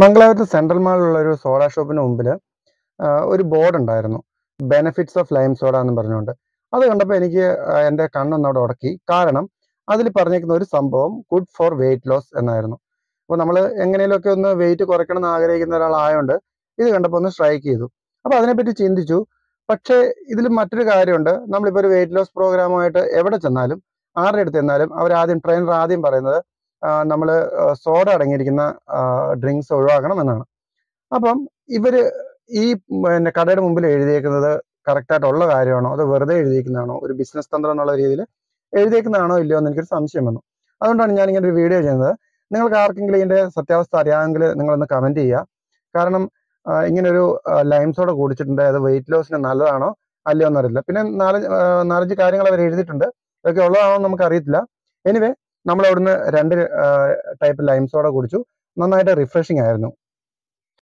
മംഗലാപുരത്ത് സെൻട്രൽ മാളിലുള്ള ഒരു സോഡ ഷോപ്പിന് മുമ്പിൽ ഒരു ബോർഡ് ഉണ്ടായിരുന്നു. ബെനഫിറ്റ്സ് ഓഫ് ലൈം സോഡ എന്ന് പറഞ്ഞുകൊണ്ട്. അത് കണ്ടപ്പോൾ എനിക്ക് എന്റെ കണ്ണൊന്ന് അവിടെ ഉടക്കി. കാരണം അതിൽ പറഞ്ഞേക്കുന്ന ഒരു സംഭവം ഗുഡ് ഫോർ വെയിറ്റ് ലോസ് എന്നായിരുന്നു. അപ്പോൾ നമ്മൾ എങ്ങനെയൊക്കെ ഒന്ന് വെയിറ്റ് കുറയ്ക്കണം എന്ന് ആഗ്രഹിക്കുന്ന ഒരാളായതുകൊണ്ട് ഇത് കണ്ടപ്പോൾ ഒന്ന് സ്ട്രൈക്ക് ചെയ്തു. അപ്പോൾ അതിനെപ്പറ്റി ചിന്തിച്ചു. പക്ഷേ ഇതിൽ മറ്റൊരു കാര്യമുണ്ട്. നമ്മളിപ്പോൾ ഒരു വെയിറ്റ് ലോസ് പ്രോഗ്രാമായിട്ട് എവിടെ ചെന്നാലും ആരുടെ അടുത്ത് ചെന്നാലും അവർ ആദ്യം ട്രെയിനർ ആദ്യം പറയുന്നത് നമ്മൾ സോഡ അടങ്ങിയിരിക്കുന്ന ഡ്രിങ്ക്സ് ഒഴിവാക്കണം എന്നാണ് അപ്പം ഇവർ ഈ പിന്നെ കടയുടെ മുമ്പിൽ എഴുതിയേക്കുന്നത് കറക്റ്റായിട്ടുള്ള കാര്യമാണോ? അതോ വെറുതെ എഴുതിയിരിക്കുന്നതാണോ ഒരു ബിസിനസ് തന്ത്രം എന്നുള്ള രീതിയിൽ എഴുതിയേക്കുന്നതാണോ? ഇല്ലയോ എന്ന് എനിക്കൊരു സംശയം വന്നു. അതുകൊണ്ടാണ് ഞാൻ ഇങ്ങനെ ഒരു വീഡിയോ ചെയ്യുന്നത്. നിങ്ങൾക്ക് ആർക്കെങ്കിലും ഇതിന്റെ സത്യാവസ്ഥ അറിയാമെങ്കിൽ നിങ്ങളൊന്ന് കമന്റ് ചെയ്യുക. കാരണം ഇങ്ങനൊരു ലൈം സോഡ കുടിച്ചിട്ടുണ്ട്. അത് വെയിറ്റ് ലോസിന് നല്ലതാണോ? അല്ലയോ എന്നറിയില്ല. പിന്നെ നാലഞ്ച് നാലഞ്ച് കാര്യങ്ങൾ അവർ എഴുതിയിട്ടുണ്ട്. ഇതൊക്കെ ഉള്ളതാണോ നമുക്ക് അറിയത്തില്ല എനിവേ നമ്മൾ അവിടുന്ന് രണ്ട് ടൈപ്പ് ലൈം സോഡ കുടിച്ചു. നന്നായിട്ട് റിഫ്രഷിംഗ് ആയിരുന്നു.